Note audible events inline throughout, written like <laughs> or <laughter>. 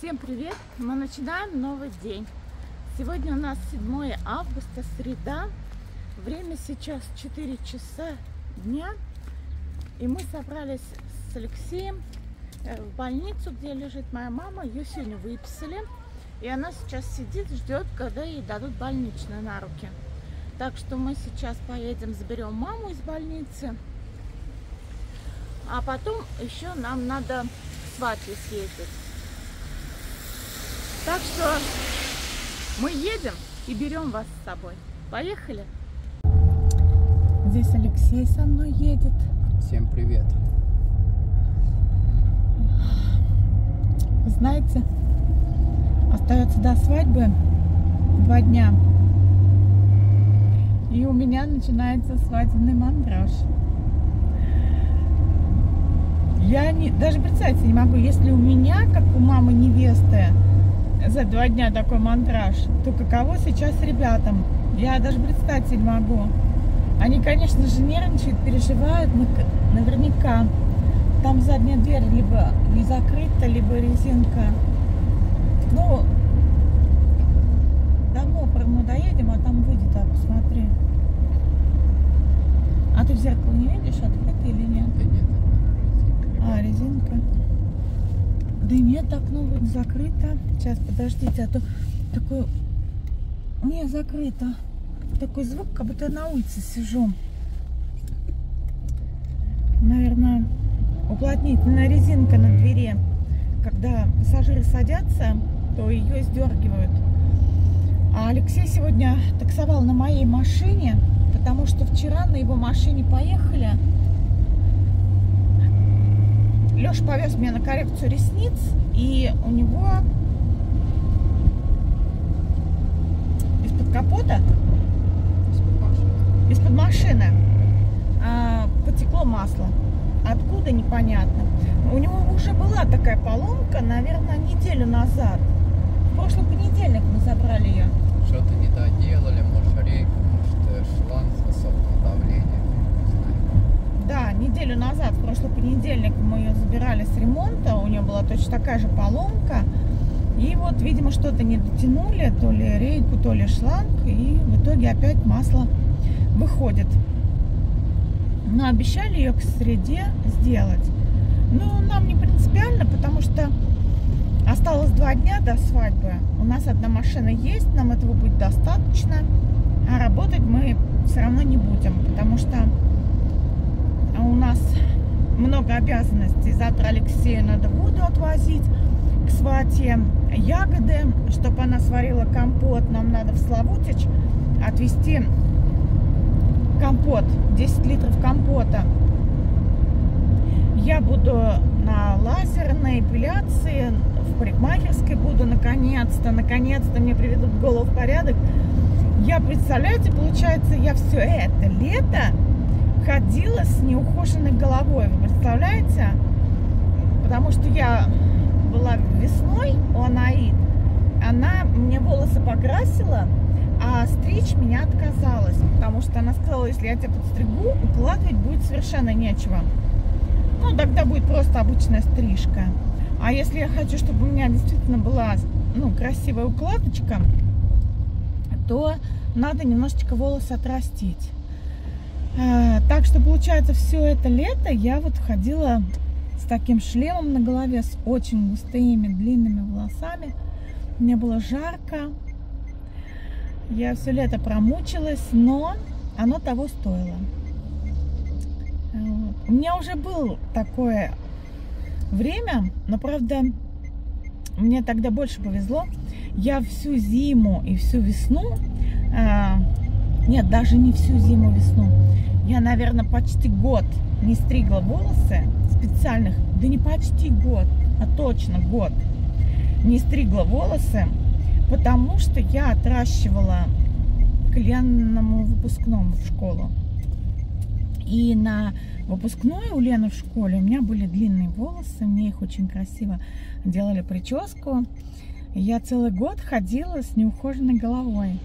Всем привет! Мы начинаем новый день. Сегодня у нас 7 августа, среда. Время сейчас 4 часа дня. И мы собрались с Алексеем э, в больницу, где лежит моя мама. Ее сегодня выписали. И она сейчас сидит, ждет, когда ей дадут больничную на руки. Так что мы сейчас поедем, заберем маму из больницы. А потом еще нам надо к свадьбе съездить. Так что мы едем и берем вас с собой. Поехали! Здесь Алексей со мной едет. Всем привет. Знаете, остается до свадьбы два дня. И у меня начинается свадебный мандраж. Я не, даже представить не могу, если у меня, как у мамы невесты, за два дня такой мандраж, то каково сейчас ребятам? Я даже представить не могу. Они, конечно же, нервничают, переживают, наверняка. Там задняя дверь либо не закрыта, либо резинка. Ну, давно мы доедем, а там выйдет, а посмотри. А ты в зеркало не видишь, открыто или нет? Да нет, А, резинка. Да нет, окно вроде закрыто. Сейчас, подождите, а то такое... Не, закрыто. Такой звук, как будто я на улице сижу. Наверное, уплотнительная резинка на двери. Когда пассажиры садятся, то ее сдергивают. А Алексей сегодня таксовал на моей машине, потому что вчера на его машине поехали Леша повез меня на коррекцию ресниц, и у него из-под капота, из-под машины а, потекло масло. Откуда, непонятно. У него уже была такая поломка, наверное, неделю назад. В прошлый понедельник мы забрали ее. Что-то не доделали, может рейку, может шланг способного давления. Да, неделю назад, в прошлый понедельник мы ее забирали с ремонта, у нее была точно такая же поломка. И вот, видимо, что-то не дотянули, то ли рейку, то ли шланг, и в итоге опять масло выходит. Но обещали ее к среде сделать. Ну, нам не принципиально, потому что осталось два дня до свадьбы. У нас одна машина есть, нам этого будет достаточно. А работать мы все равно не будем, потому что у нас много обязанностей. Завтра Алексею надо воду отвозить к свате, ягоды, чтобы она сварила компот. Нам надо в Славутич отвезти компот, 10 литров компота. Я буду на лазерной эпиляции, в парикмахерской буду наконец-то, наконец-то мне приведут голову в порядок. Я, представляете, получается, я все это лето ходила с неухоженной головой. Вы представляете? Потому что я была весной у Анаид. Она мне волосы покрасила, а стричь меня отказалась. Потому что она сказала, если я тебя подстригу, укладывать будет совершенно нечего. Ну, тогда будет просто обычная стрижка. А если я хочу, чтобы у меня действительно была ну, красивая укладочка, то надо немножечко волосы отрастить. А, так что получается все это лето я вот ходила с таким шлемом на голове, с очень густыми длинными волосами. Мне было жарко. Я все лето промучилась, но оно того стоило. У меня уже было такое время, но правда мне тогда больше повезло. Я всю зиму и всю весну, а, нет, даже не всю зиму, весну, я, наверное, почти год не стригла волосы специальных, да не почти год, а точно год не стригла волосы, потому что я отращивала к выпускному в школу. И на выпускной у Лены в школе у меня были длинные волосы, мне их очень красиво делали прическу. Я целый год ходила с неухоженной головой.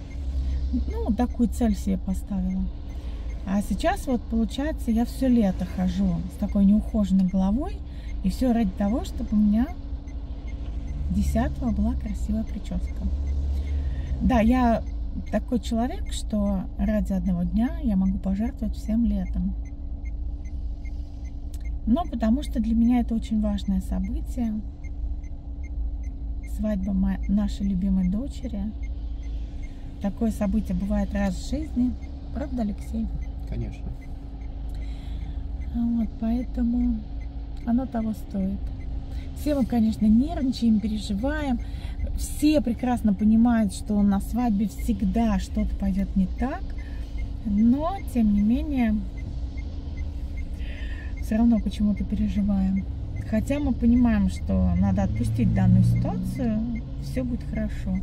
Ну, такую цель себе поставила. А сейчас вот получается я все лето хожу с такой неухоженной головой. И все ради того, чтобы у меня 10 была красивая прическа. Да, я такой человек, что ради одного дня я могу пожертвовать всем летом. Но потому что для меня это очень важное событие. Свадьба нашей любимой дочери. Такое событие бывает раз в жизни. Правда, Алексей? Конечно. Вот, поэтому оно того стоит. Все мы, конечно, нервничаем, переживаем. Все прекрасно понимают, что на свадьбе всегда что-то пойдет не так. Но, тем не менее, все равно почему-то переживаем. Хотя мы понимаем, что надо отпустить данную ситуацию, все будет хорошо.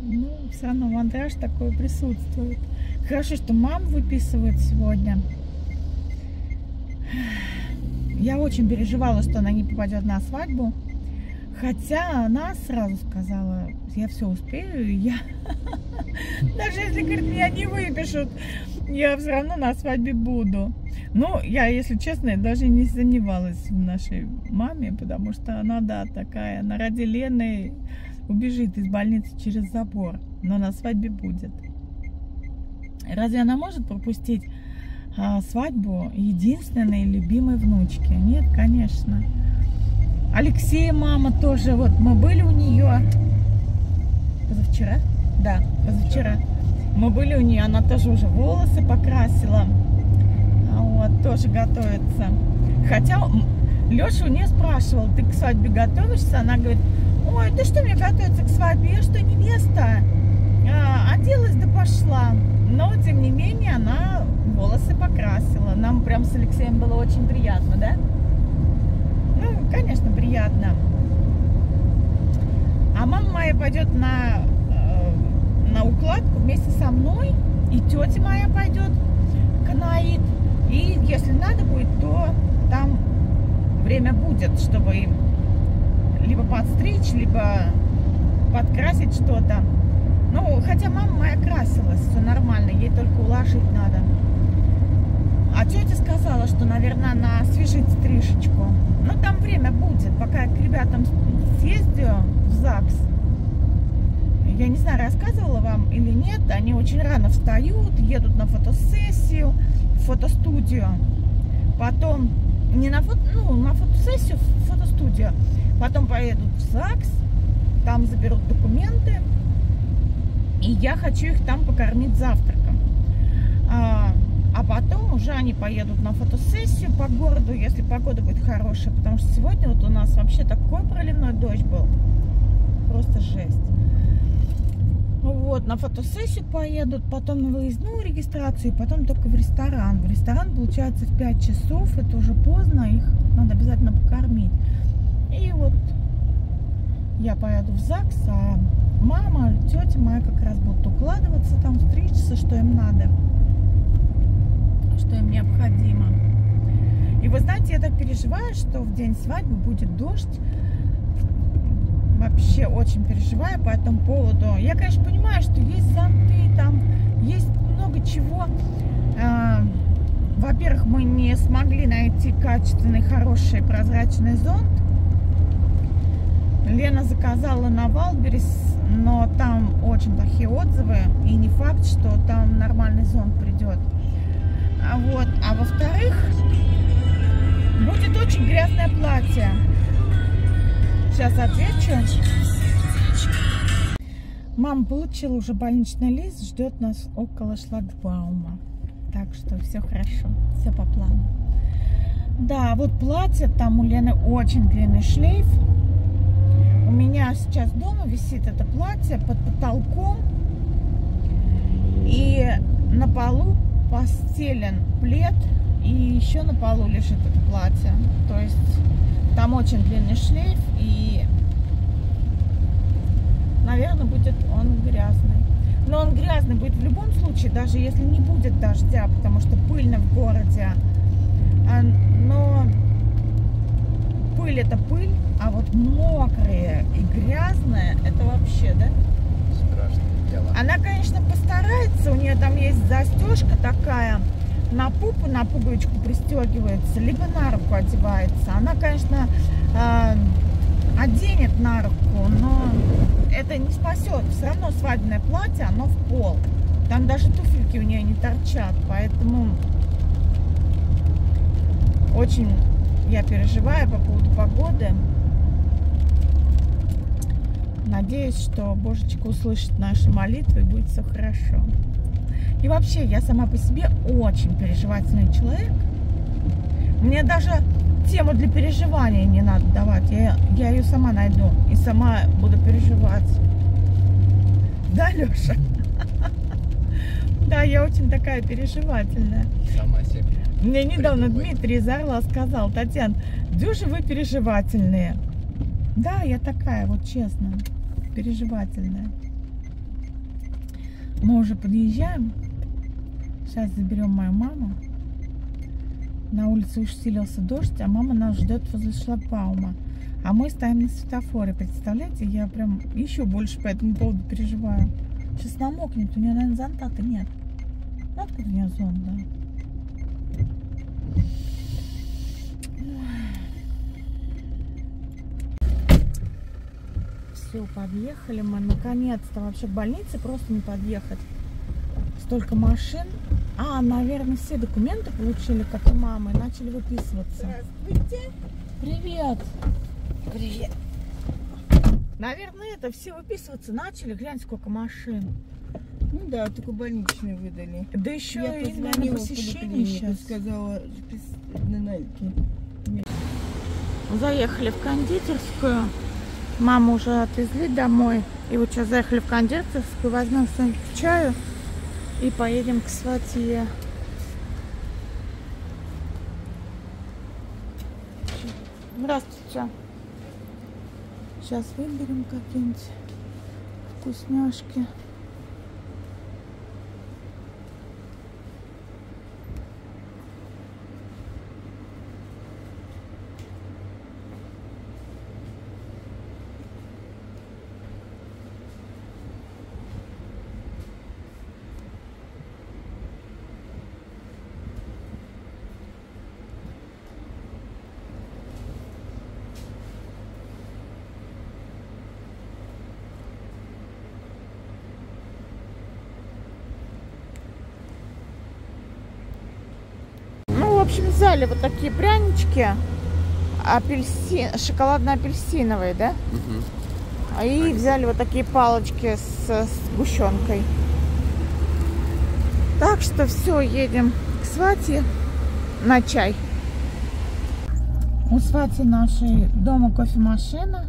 Ну, все равно мандраж такой присутствует. Хорошо, что мам выписывает сегодня. Я очень переживала, что она не попадет на свадьбу. Хотя она сразу сказала, я все успею, я... <laughs> Даже если, говорит, меня не выпишут, я все равно на свадьбе буду. Ну, я, если честно, даже не сомневалась в нашей маме, потому что она, да, такая, она ради Лены убежит из больницы через забор, но на свадьбе будет. Разве она может пропустить а, свадьбу единственной любимой внучки? Нет, конечно. Алексея мама тоже, вот мы были у нее позавчера, да, позавчера. Мы были у нее, она тоже уже волосы покрасила. А вот, тоже готовится. Хотя Леша у нее спрашивал, ты к свадьбе готовишься? Она говорит, ой, ты что мне готовиться к свадьбе? Я что, невеста? А, оделась да пошла. Но, тем не менее, она волосы покрасила. Нам прям с Алексеем было очень приятно, да? Ну, конечно, приятно. А мама моя пойдет на на укладку вместе со мной. И тетя моя пойдет канаид. И если надо будет, то там время будет, чтобы им либо подстричь, либо подкрасить что-то. Ну, хотя мама моя красилась, все нормально, ей только уложить надо. А тетя сказала, что, наверное, она освежит стрижечку. Но там время будет, пока я к ребятам съездю в ЗАГС я не знаю, рассказывала вам или нет, они очень рано встают, едут на фотосессию, фотостудию. Потом, не на, фото, ну, на фотосессию, фотостудию. Потом поедут в ЗАГС, там заберут документы. И я хочу их там покормить завтраком. А, а потом уже они поедут на фотосессию по городу, если погода будет хорошая. Потому что сегодня вот у нас вообще такой проливной дождь был. Просто жесть. Вот, на фотосессию поедут, потом на выездную регистрацию, и потом только в ресторан. В ресторан, получается, в 5 часов, это уже поздно, их надо обязательно покормить. Я поеду в ЗАГС, а мама, тетя моя как раз будут укладываться там, стричься, что им надо, что им необходимо. И вы знаете, я так переживаю, что в день свадьбы будет дождь, вообще очень переживаю по этому поводу. Я, конечно, понимаю, что есть зонты, там есть много чего. А, во-первых, мы не смогли найти качественный, хороший прозрачный зонт. Лена заказала на Валберис, но там очень плохие отзывы. И не факт, что там нормальный зонт придет. А вот. А во-вторых, будет очень грязное платье. Сейчас отвечу. Мама получила уже больничный лист, ждет нас около шлагбаума. Так что все хорошо, все по плану. Да, вот платье, там у Лены очень длинный шлейф. У меня сейчас дома висит это платье под потолком. И на полу постелен плед. И еще на полу лежит это платье. То есть там очень длинный шлейф и, наверное, будет он грязный. Но он грязный будет в любом случае, даже если не будет дождя, потому что пыльно в городе. А, но пыль это пыль, а вот мокрая и грязная это вообще, да? Страшное дело. Она, конечно, постарается, у нее там есть застежка такая, на пупу, на пуговичку пристегивается, либо на руку одевается. Она, конечно, э, оденет на руку, но это не спасет. Все равно свадебное платье, оно в пол. Там даже туфельки у нее не торчат, поэтому очень я переживаю по поводу погоды. Надеюсь, что Божечка услышит наши молитвы и будет все хорошо. И вообще, я сама по себе очень переживательный человек. Мне даже тему для переживания не надо давать. Я, я ее сама найду и сама буду переживать. Да, Леша? <laughs> Да, я очень такая переживательная. Сама себе. Мне недавно. Дмитрий из Орла сказал, Татьяна, Дюша, вы переживательные. Да, я такая, вот честно, переживательная. Мы уже подъезжаем. Сейчас заберем мою маму. На улице усилился дождь, а мама нас ждет возле шлагбаума. А мы стоим на светофоре, представляете? Я прям еще больше по этому поводу переживаю. Сейчас намокнет, у нее, наверное, зонта-то нет. Ну, Откуда у нее зонт, да? Все, подъехали мы. Наконец-то вообще к больнице просто не подъехать. Столько машин. А, наверное, все документы получили, как и мама, и начали выписываться. Здравствуйте. Привет. Привет. Наверное, это все выписываться начали. Глянь, сколько машин. Ну да, только больничный выдали. Да еще Я и, позвонила в посещение поликлинику, сейчас. сказала, на найке. Заехали в кондитерскую. Маму уже отвезли домой. И вот сейчас заехали в кондитерскую, возьмем что-нибудь к чаю и поедем к сватье. Здравствуйте. Сейчас выберем какие-нибудь вкусняшки. Ну, в общем, взяли вот такие прянички. Апельсин, шоколадно-апельсиновые, да? А И взяли вот такие палочки с сгущенкой. Так что все, едем к свате на чай. У свати нашей дома кофемашина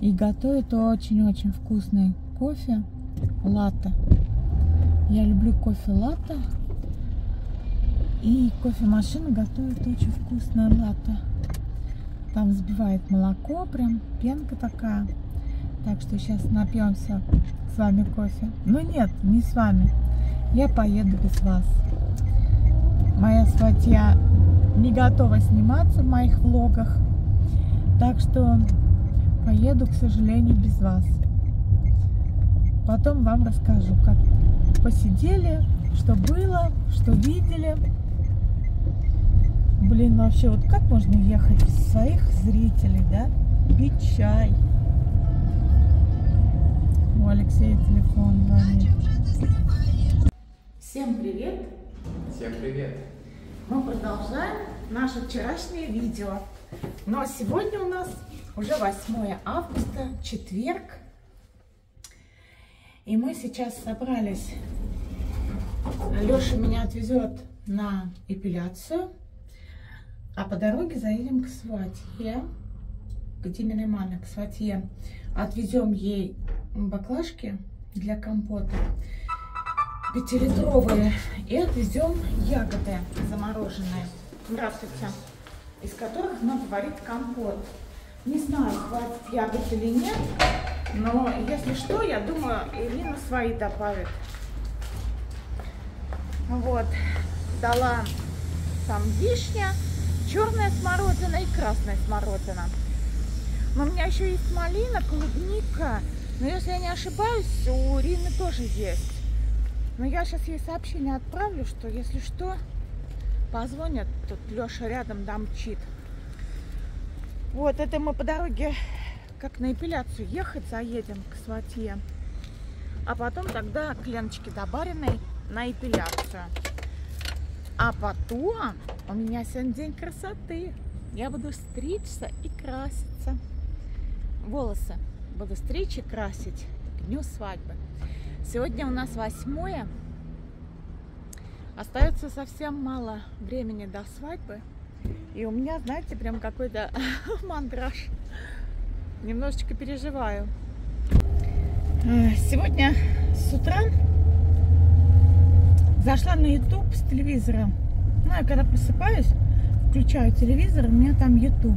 и готовит очень-очень вкусный кофе латте. Я люблю кофе латте. И кофемашина готовит очень вкусное латте. Там взбивает молоко, прям пенка такая. Так что сейчас напьемся с вами кофе. Но нет, не с вами. Я поеду без вас. Моя сватья не готова сниматься в моих влогах. Так что поеду, к сожалению, без вас. Потом вам расскажу, как посидели, что было, что видели. Блин, вообще, вот как можно ехать без своих зрителей, да? Пить чай. У Алексея телефон звонит. Всем привет! Всем привет. Мы продолжаем наше вчерашнее видео. Но сегодня у нас уже 8 августа, четверг. И мы сейчас собрались. Леша меня отвезет на эпиляцию. А по дороге заедем к сватье, к Диминой маме, к сватье. Отвезем ей баклажки для компота пятилитровые и отвезем ягоды замороженные. Здравствуйте. Из которых надо варить компот. Не знаю, хватит ягод или нет, но если что, я думаю, Ирина свои добавит. Вот, дала там вишня, черная смородина и красная смородина. Но у меня еще есть малина, клубника. Но если я не ошибаюсь, у Ирины тоже есть. Но я сейчас ей сообщение отправлю, что если что, позвонят. Тут Леша рядом домчит. Вот это мы по дороге как на эпиляцию ехать, заедем к сватье. А потом тогда к Леночке Добариной на эпиляцию. А потом у меня сегодня день красоты. Я буду стричься и краситься. Волосы буду стричь и красить к дню свадьбы. Сегодня у нас восьмое. Остается совсем мало времени до свадьбы. И у меня, знаете, прям какой-то <laughs> мандраж. Немножечко переживаю. А, Сегодня с утра зашла на YouTube с телевизора. Ну, я когда просыпаюсь, включаю телевизор, у меня там YouTube.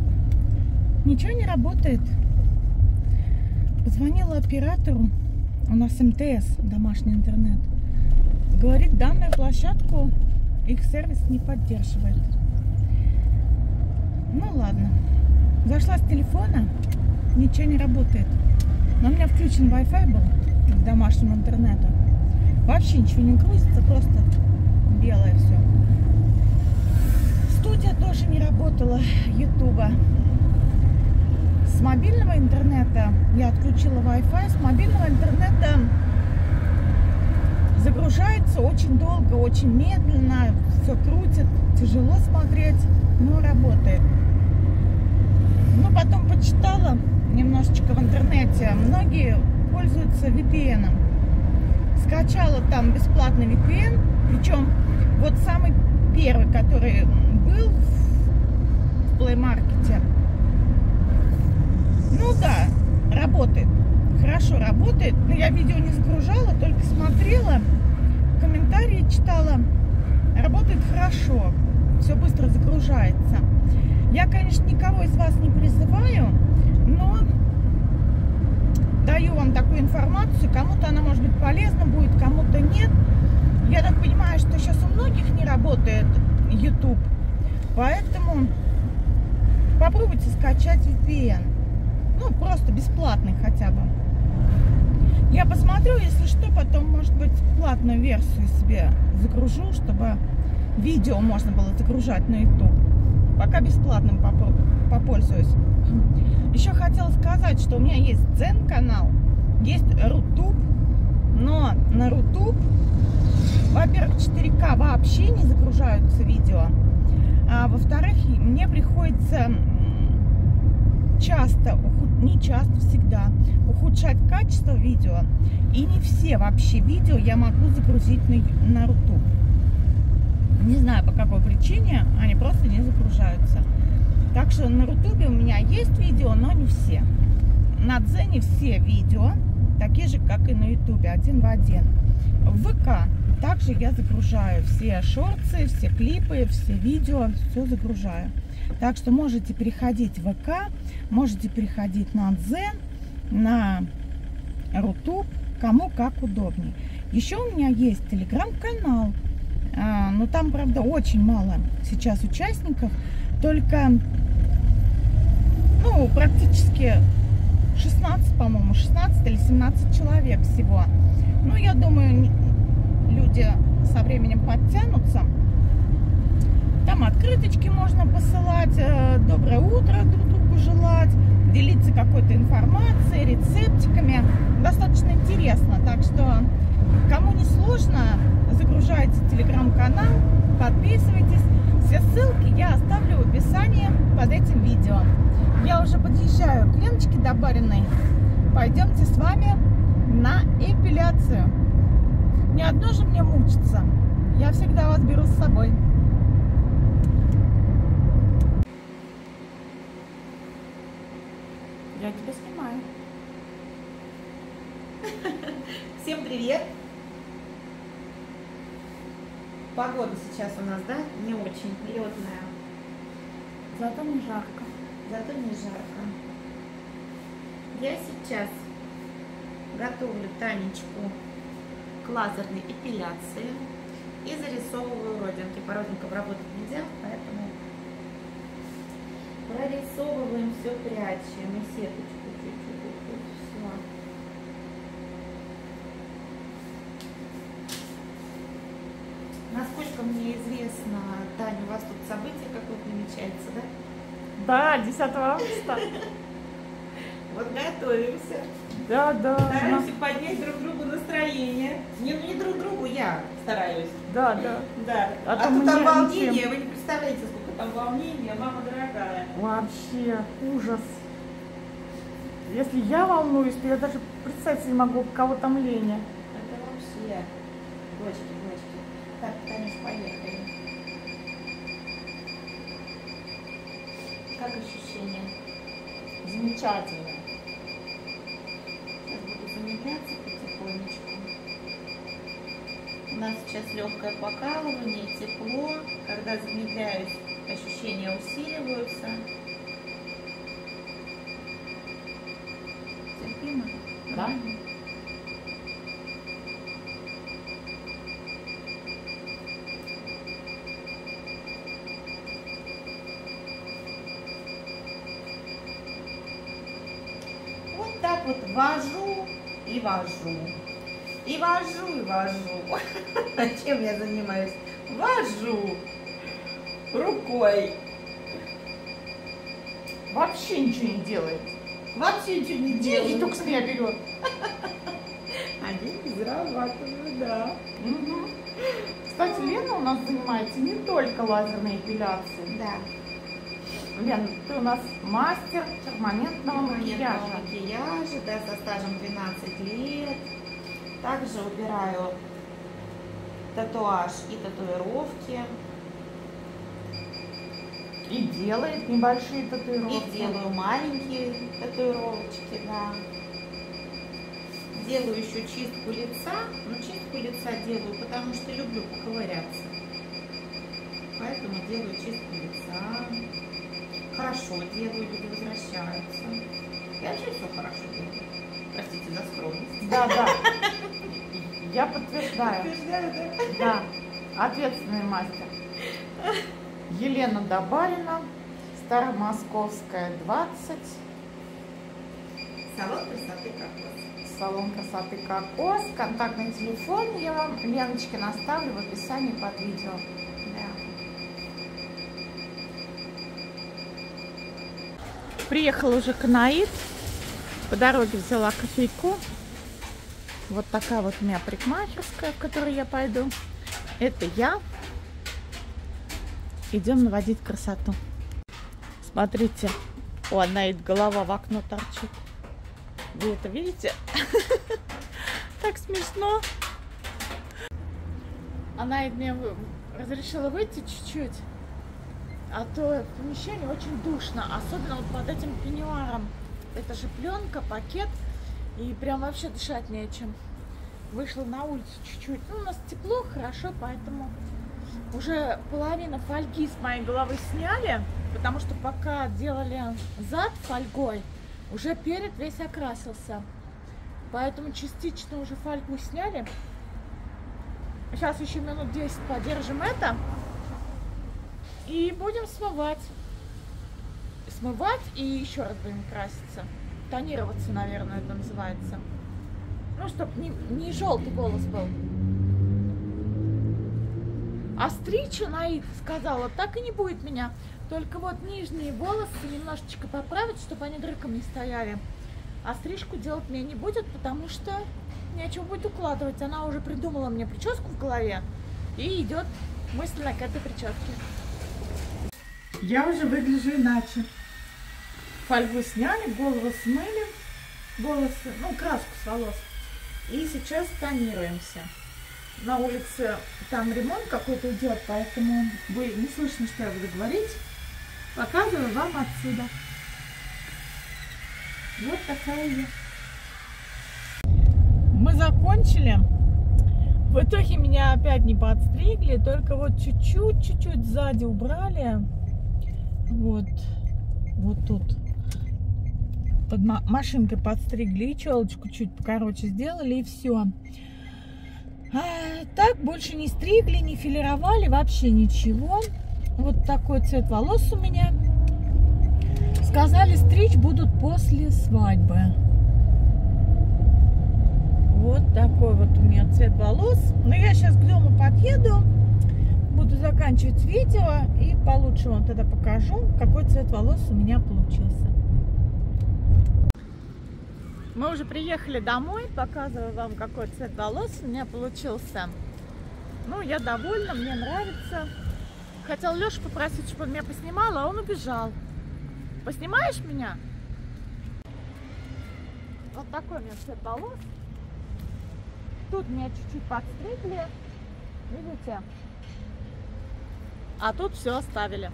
Ничего не работает. Позвонила оператору, у нас МТС, домашний интернет. Говорит, данную площадку их сервис не поддерживает. Ну ладно. Зашла с телефона, ничего не работает. Но у меня включен Wi-Fi был к домашнему интернету. Вообще ничего не грузится, просто белое все. Студия тоже не работала, Ютуба. С мобильного интернета я отключила Wi-Fi. С мобильного интернета загружается очень долго, очень медленно, все крутит, тяжело смотреть, но работает. Ну, потом почитала немножечко в интернете. Многие пользуются VPN. Скачала там бесплатный VPN, причем вот самый первый, который был в Market. Ну да, работает. Хорошо работает. Но я видео не загружала, только смотрела, комментарии читала. Работает хорошо. Все быстро загружается. Я, конечно, никого из вас не призываю, но даю вам такую информацию. Кому-то она может быть полезна будет, кому-то нет. Я так понимаю, что сейчас у многих не работает YouTube. Поэтому попробуйте скачать VPN. Ну, просто бесплатный хотя бы. Я посмотрю, если что, потом, может быть, платную версию себе загружу, чтобы видео можно было загружать на YouTube. Пока бесплатным попользуюсь. Еще хотела сказать, что у меня есть Дзен канал, есть Рутуб, но на Рутуб, во-первых, 4К вообще не загружаются видео, а во-вторых, мне приходится часто, не часто, всегда ухудшать качество видео. И не все вообще видео я могу загрузить на, на Рутуб. Не знаю по какой причине, они просто не загружаются. Так что на Рутубе у меня есть видео, но не все. На Дзене все видео, такие же, как и на Ютубе, один в один. В ВК также я загружаю все шорты, все клипы, все видео, все загружаю. Так что можете переходить в ВК, можете переходить на Дзен, на Рутуб, кому как удобнее. Еще у меня есть телеграм-канал, а, но там, правда, очень мало сейчас участников, только, ну, практически 16, по-моему, 16 или 17 человек всего. Ну, я думаю, люди со временем подтянутся. Там открыточки можно посылать, э, доброе утро друг другу желать, делиться какой-то информацией, рецептиками. Достаточно интересно, так что кому не сложно, загружайте телеграм-канал, подписывайтесь. Все ссылки я оставлю в описании под этим видео. Я уже подъезжаю к Леночке Добариной. Пойдемте с вами на эпиляцию. Не одно же мне мучиться. Я всегда вас беру с собой. Я тебя снимаю. <laughs> Всем привет! Погода сейчас у нас, да, не очень летная. Зато не жарко. Зато не жарко. Я сейчас готовлю Танечку к лазерной эпиляции и зарисовываю родинки. По родинкам работать нельзя, поэтому прорисовываем все, прячем и сеточку чуть-чуть. Все. Насколько мне известно, Таня, у вас тут событие какое-то намечается, да? Да, 10 августа. <laughs> Вот готовимся. Да, да. Стараемся поднять друг другу настроение. Не, не друг другу, я стараюсь. Да, да. Да. А А, то то там волнение, вы не представляете, сколько там волнения, мама дорогая. Вообще ужас. Если я волнуюсь, то я даже представить не могу, кого там Леня. Это вообще. Дочки, дочки. Так, Танюш, поехали. Как ощущения? Замечательно. Сейчас буду замедляться потихонечку. У нас сейчас легкое покалывание, тепло. Когда замедляюсь, ощущения усиливаются. Терпимо? Да. Вот так вот вожу и вожу. И вожу, и вожу. <laughs> Чем я занимаюсь? Вожу рукой. Вообще ничего не делает. Вообще ничего не Деньги делаю. только с меня берет. А <laughs> деньги зарабатываю, да. Мгм. Кстати, Лена у нас занимается не только лазерной эпиляцией. Да. Лен, ты у нас мастер перманентного Макияжа. макияжа. макияжа, да, со стажем 12 лет. Также убираю татуаж и татуировки. И делает небольшие татуировки. И делаю маленькие татуировочки, да. Делаю еще чистку лица. Ну, чистку лица делаю, потому что люблю поковыряться. Поэтому делаю чистку лица. Хорошо делаю, люди возвращаются. Я вообще все хорошо делаю. Простите за скромность. Да, да. <laughs> Я подтверждаю. Подтверждаю, да? Да, ответственный мастер. Елена Добарина, Старомосковская, 20, Салон красоты кокос. салон красоты Кокос. Контактный телефон я вам, Леночки, наставлю в описании под видео. Да. Приехала уже Канаид. По дороге взяла кофейку. Вот такая вот у меня парикмахерская, в которой я пойду. Это я. Идем наводить красоту. Смотрите, у Анаид голова в окно торчит. Вы это видите? <laughs> Так смешно. Анаид мне разрешила выйти чуть-чуть. А то в помещении очень душно, особенно вот под этим пеньюаром. Это же пленка, пакет, и прям вообще дышать нечем. Вышла на улицу чуть-чуть. Ну, у нас тепло, хорошо, поэтому уже половина фольги с моей головы сняли, потому что пока делали зад фольгой, уже перед весь окрасился. Поэтому частично уже фольгу сняли. Сейчас еще минут 10 подержим это. И будем смывать. Смывать и еще раз будем краситься. Тонироваться, наверное, это называется. Ну, чтобы не, не желтый голос был. А стричь Наид сказала, так и не будет меня. Только вот нижние волосы немножечко поправить, чтобы они дрыком не стояли. А стрижку делать мне не будет, потому что нечего будет укладывать. Она уже придумала мне прическу в голове и идет мысленно к этой прическе. Я уже выгляжу иначе. Фольгу сняли, голову смыли, волосы, ну, краску с волос. И сейчас тонируемся. На улице там ремонт какой-то идет, поэтому вы не слышно, что я буду говорить. Показываю вам отсюда. Вот такая я. Мы закончили. В итоге меня опять не подстригли, только вот чуть-чуть, чуть-чуть сзади убрали. Вот, вот тут. Под ма- машинкой подстригли челочку чуть покороче сделали и все. так больше не стригли, не филировали, вообще ничего. Вот такой цвет волос у меня. Сказали, стричь будут после свадьбы. Вот такой вот у меня цвет волос. Но я сейчас к дому подъеду, буду заканчивать видео и получше вам тогда покажу, какой цвет волос у меня получился. Мы уже приехали домой, показываю вам, какой цвет волос у меня получился. Ну, я довольна, мне нравится. Хотел Леша попросить, чтобы он меня поснимал, а он убежал. Поснимаешь меня? Вот такой у меня цвет волос. Тут меня чуть-чуть подстригли. Видите? А тут все оставили.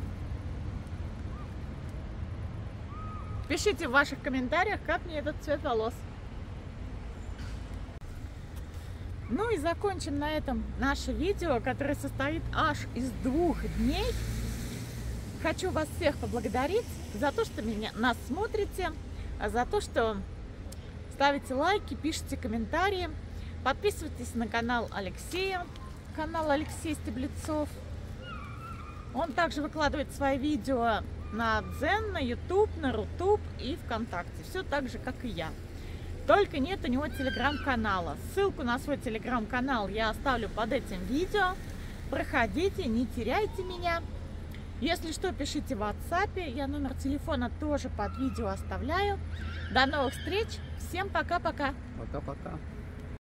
Пишите в ваших комментариях, как мне этот цвет волос. Ну и закончим на этом наше видео, которое состоит аж из двух дней. Хочу вас всех поблагодарить за то, что меня, нас смотрите, за то, что ставите лайки, пишите комментарии, подписывайтесь на канал Алексея, канал Алексей Стеблецов. Он также выкладывает свои видео на Дзен, на YouTube, на Рутуб и ВКонтакте. Все так же, как и я. Только нет у него телеграм-канала. Ссылку на свой телеграм-канал я оставлю под этим видео. Проходите, не теряйте меня. Если что, пишите в WhatsApp. Я номер телефона тоже под видео оставляю. До новых встреч. Всем пока-пока. Пока-пока.